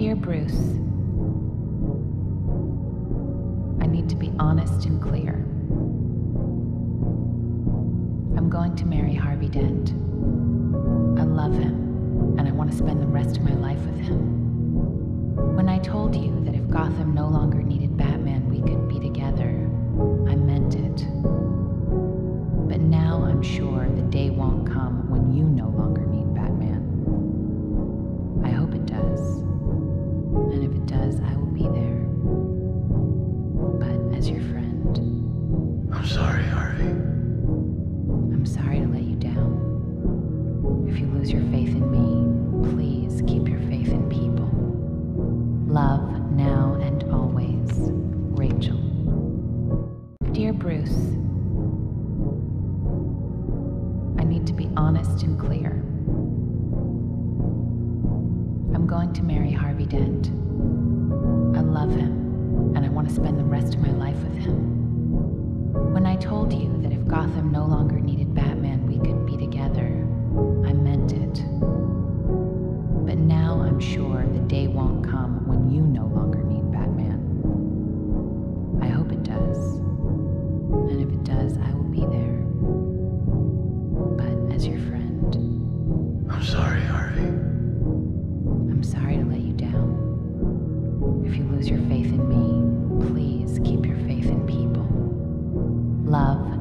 Dear Bruce, I need to be honest and clear. I'm going to marry Harvey Dent. I love him, and I want to spend the rest of my life with him. When I told you that if Gotham no longer needed Batman, we could be together, I meant it. But now I'm sure the day won't come when you lose your faith in me, please keep your faith in people. Love now and always, Rachel. Dear Bruce, I need to be honest and clear. I'm going to marry Harvey Dent. I love him, and I want to spend the rest of my life with him. When I told you that if Gotham no longer needed Sure the day won't come when you no longer need Batman. I hope it does. And if it does, I will be there. But as your friend. I'm sorry, Harvey. I'm sorry to let you down. If you lose your faith in me, please keep your faith in people. Love